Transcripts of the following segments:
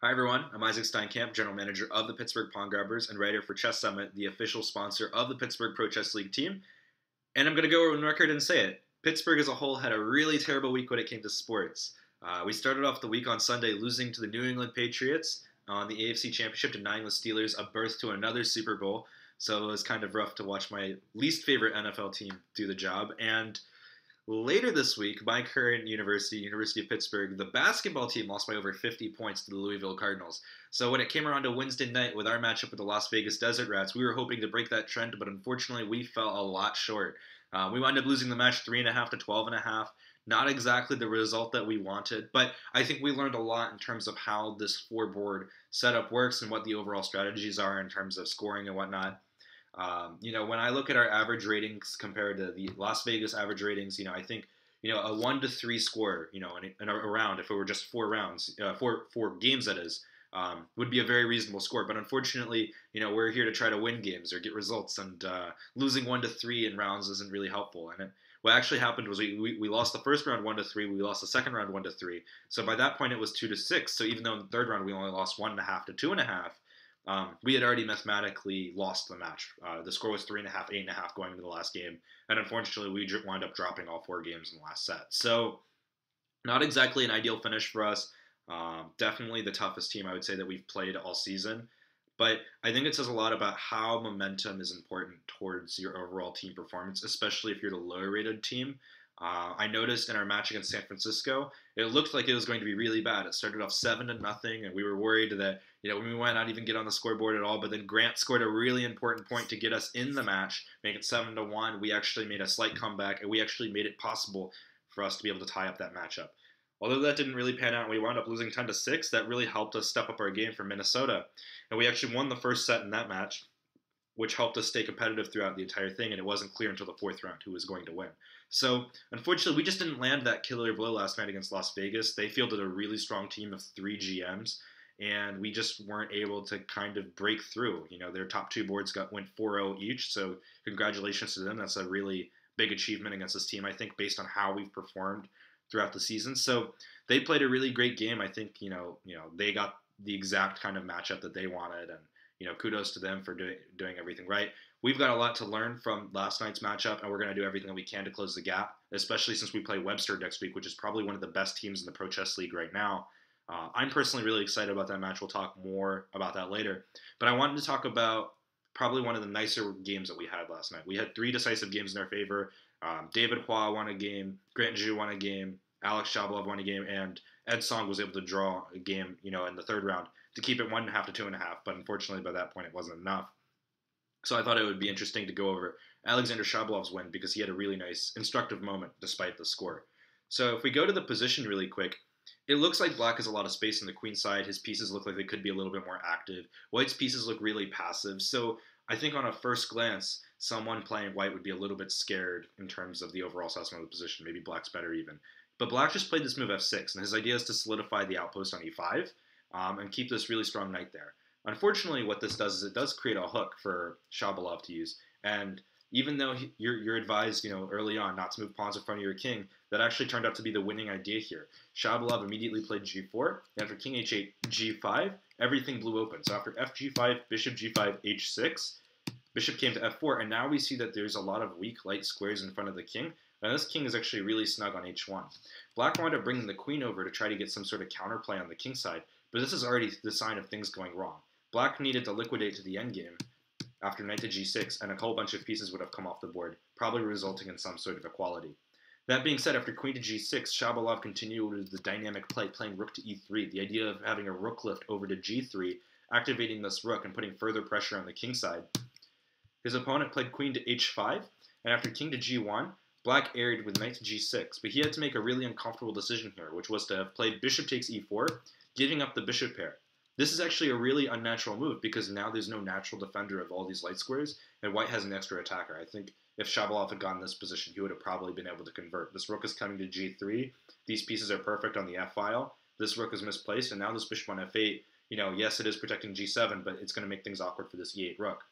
Hi everyone, I'm Isaac Steinkamp, General Manager of the Pittsburgh Pawn Grabbers and writer for Chess Summit, the official sponsor of the Pittsburgh Pro Chess League team. And I'm going to go on record and say it. Pittsburgh as a whole had a really terrible week when it came to sports. Uh, we started off the week on Sunday losing to the New England Patriots on the AFC Championship, denying the Steelers a berth to another Super Bowl. So it was kind of rough to watch my least favorite NFL team do the job. And Later this week, my current university, University of Pittsburgh, the basketball team lost by over 50 points to the Louisville Cardinals. So when it came around to Wednesday night with our matchup with the Las Vegas Desert Rats, we were hoping to break that trend, but unfortunately we fell a lot short. Uh, we wound up losing the match three and a half to 12 and a half. Not exactly the result that we wanted, but I think we learned a lot in terms of how this four board setup works and what the overall strategies are in terms of scoring and whatnot. Um, you know, when I look at our average ratings compared to the Las Vegas average ratings, you know, I think you know a one to three score, you know, in, in a, round, if it were just four rounds, uh, four four games, that is, um, would be a very reasonable score. But unfortunately, you know, we're here to try to win games or get results, and uh, losing one to three in rounds isn't really helpful. And it, what actually happened was we, we, we, lost the first round one to three, we lost the second round one to three. So by that point, it was two to six. So even though in the third round we only lost one and a half to two and a half, um, we had already mathematically lost the match. Uh, the score was three and a half, eight and a half going into the last game, and unfortunately, we wound up dropping all four games in the last set. So, not exactly an ideal finish for us. Um, definitely the toughest team I would say that we've played all season. But I think it says a lot about how momentum is important towards your overall team performance, especially if you're the lower rated team. Uh, I noticed in our match against San Francisco, it looked like it was going to be really bad. It started off seven to nothing, and we were worried that you know we might not even get on the scoreboard at all. But then Grant scored a really important point to get us in the match, make it seven to one. We actually made a slight comeback, and we actually made it possible for us to be able to tie up that matchup. Although that didn't really pan out, we wound up losing ten to six. That really helped us step up our game for Minnesota, and we actually won the first set in that match which helped us stay competitive throughout the entire thing. And it wasn't clear until the fourth round who was going to win. So unfortunately, we just didn't land that killer blow last night against Las Vegas. They fielded a really strong team of three GMs. And we just weren't able to kind of break through. You know, their top two boards got went 4-0 each. So congratulations to them. That's a really big achievement against this team. I think based on how we've performed throughout the season. So they played a really great game. I think you know, you know, they got the exact kind of matchup that they wanted, and you know, kudos to them for doing doing everything right. We've got a lot to learn from last night's matchup, and we're going to do everything that we can to close the gap, especially since we play Webster next week, which is probably one of the best teams in the Pro Chess League right now. Uh, I'm personally really excited about that match. We'll talk more about that later. But I wanted to talk about probably one of the nicer games that we had last night. We had three decisive games in our favor. Um, David Hua won a game, Grant Xu won a game, Alex Shabalov won a game, and Ed Song was able to draw a game, you know, in the third round to keep it one and a half to two and a half. But unfortunately, by that point, it wasn't enough. So I thought it would be interesting to go over Alexander Shabalov's win because he had a really nice, instructive moment despite the score. So if we go to the position really quick, it looks like Black has a lot of space on the queen side. His pieces look like they could be a little bit more active. White's pieces look really passive. So I think on a first glance, someone playing White would be a little bit scared in terms of the overall assessment of the position. Maybe Black's better even. But Black just played this move f6, and his idea is to solidify the outpost on e5 um, and keep this really strong knight there. Unfortunately, what this does is it does create a hook for Shabalov to use, and even though he, you're, you're advised, you know, early on not to move pawns in front of your king, that actually turned out to be the winning idea here. Shabalov immediately played g4, and after king h8, g5, everything blew open. So after fg5, bishop g5, h6, bishop came to f4, and now we see that there's a lot of weak light squares in front of the king, and this king is actually really snug on h1. Black wanted to bring the queen over to try to get some sort of counterplay on the king side, but this is already the sign of things going wrong. Black needed to liquidate to the endgame after knight to g6, and a whole bunch of pieces would have come off the board, probably resulting in some sort of equality. That being said, after queen to g6, Shabalov continued with the dynamic play, playing rook to e3. The idea of having a rook lift over to g3, activating this rook and putting further pressure on the king side. His opponent played queen to h5, and after king to g1, Black erred with knight to g6, but he had to make a really uncomfortable decision here, which was to have played bishop takes e4, giving up the bishop pair. This is actually a really unnatural move because now there's no natural defender of all these light squares, and white has an extra attacker. I think if Shabalov had gotten this position, he would have probably been able to convert. This rook is coming to g3. These pieces are perfect on the f file. This rook is misplaced, and now this bishop on f8, you know, yes, it is protecting g7, but it's going to make things awkward for this e8 rook.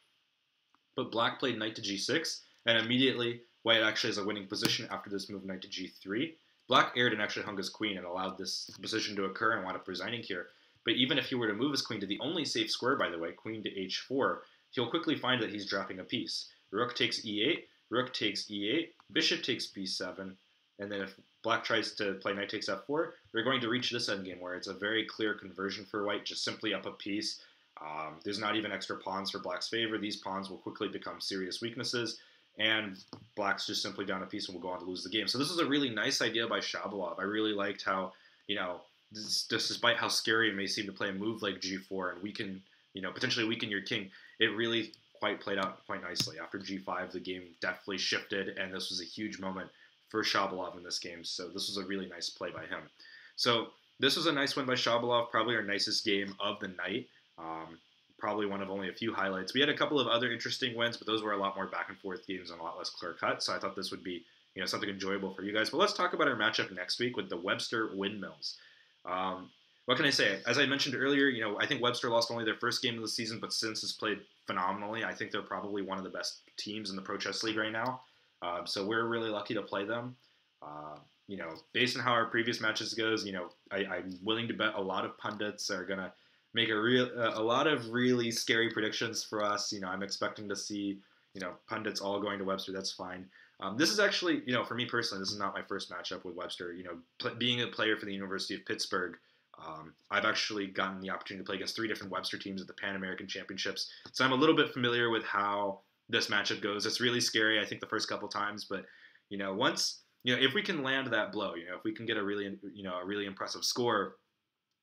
But black played knight to g6, and immediately white actually has a winning position after this move knight to g3. Black erred and actually hung his queen and allowed this position to occur and wound up resigning here. But even if he were to move his queen to the only safe square, by the way, queen to h4, he'll quickly find that he's dropping a piece. Rook takes e8, rook takes e8, bishop takes b7, and then if black tries to play knight takes f4, they're going to reach this endgame where it's a very clear conversion for white, just simply up a piece. Um, there's not even extra pawns for black's favor. These pawns will quickly become serious weaknesses, and black's just simply down a piece and will go on to lose the game. So this is a really nice idea by Shabalov. I really liked how, you know, despite how scary it may seem to play a move like g4 and weaken, you know, potentially weaken your king, it really quite played out quite nicely. After g5, the game definitely shifted, and this was a huge moment for Shabalov in this game. So this was a really nice play by him. So this was a nice win by Shabalov, probably our nicest game of the night. Um, probably one of only a few highlights. We had a couple of other interesting wins, but those were a lot more back and forth games and a lot less clear cut. So I thought this would be you know something enjoyable for you guys. But let's talk about our matchup next week with the Webster Windmills. Um, what can I say? As I mentioned earlier, you know I think Webster lost only their first game of the season, but since has played phenomenally. I think they're probably one of the best teams in the Pro Chess League right now. Uh, so we're really lucky to play them. Uh, you know, based on how our previous matches goes, you know, I, am willing to bet a lot of pundits are gonna make a real a lot of really scary predictions for us. You know, I'm expecting to see you know pundits all going to Webster. That's fine. Um, this is actually, you know, for me personally, this is not my first matchup with Webster. You know, pl- being a player for the University of Pittsburgh, um, I've actually gotten the opportunity to play against three different Webster teams at the Pan American Championships, so I'm a little bit familiar with how this matchup goes. It's really scary, I think, the first couple times, but you know, once you know, if we can land that blow, you know, if we can get a really, you know, a really impressive score,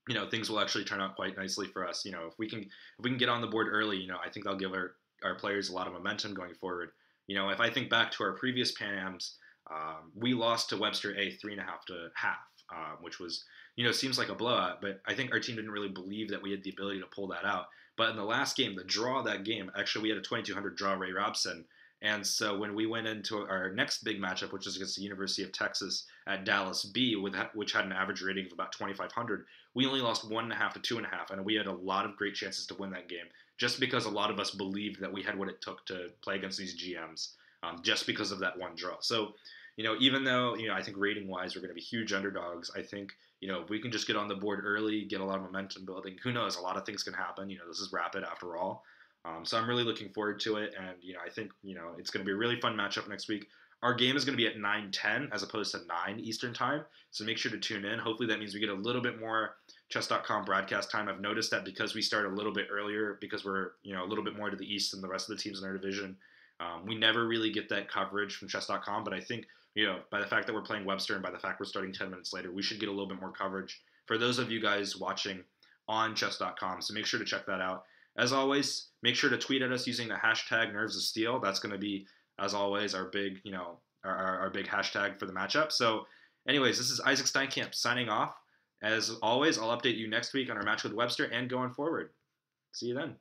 you know, things will actually turn out quite nicely for us. You know, if we can, if we can get on the board early, you know, I think that'll give our our players a lot of momentum going forward. You know, if I think back to our previous Pan Ams, um, we lost to Webster A three and a half to half, um, which was, you know, seems like a blowout, but I think our team didn't really believe that we had the ability to pull that out. But in the last game, the draw that game, actually, we had a 2200 draw Ray Robson. And so when we went into our next big matchup, which is against the University of Texas at Dallas B, with which had an average rating of about 2,500, we only lost one and a half to two and a half, and we had a lot of great chances to win that game, just because a lot of us believed that we had what it took to play against these GMs, um, just because of that one draw. So, you know, even though you know I think rating wise we're going to be huge underdogs, I think you know if we can just get on the board early, get a lot of momentum building, who knows? A lot of things can happen. You know, this is rapid after all. Um, so I'm really looking forward to it, and you know I think you know it's going to be a really fun matchup next week. Our game is going to be at 9:10 as opposed to 9 Eastern time, so make sure to tune in. Hopefully that means we get a little bit more chess.com broadcast time. I've noticed that because we start a little bit earlier, because we're you know a little bit more to the east than the rest of the teams in our division, um, we never really get that coverage from chess.com. But I think you know by the fact that we're playing Webster and by the fact we're starting 10 minutes later, we should get a little bit more coverage for those of you guys watching on chess.com. So make sure to check that out. As always, make sure to tweet at us using the hashtag Nerves of Steel. That's going to be, as always, our big, you know, our, our, our big hashtag for the matchup. So, anyways, this is Isaac Steinkamp signing off. As always, I'll update you next week on our match with Webster and going forward. See you then.